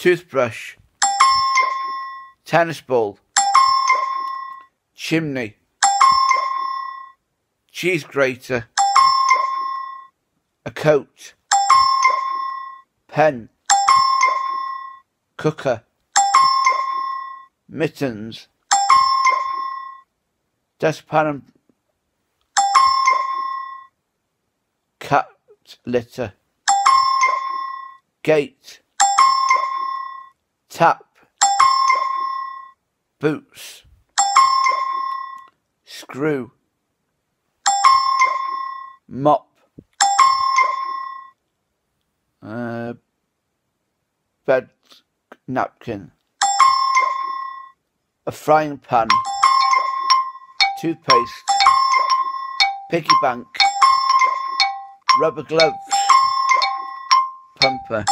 toothbrush, tennis ball, chimney, cheese grater, a coat, pen, cooker, mittens, dustpan. And cat litter, gate, tap, boots, screw, mop, uh, bed napkin, a frying pan, toothpaste, piggy bank, rubber gloves, pumper.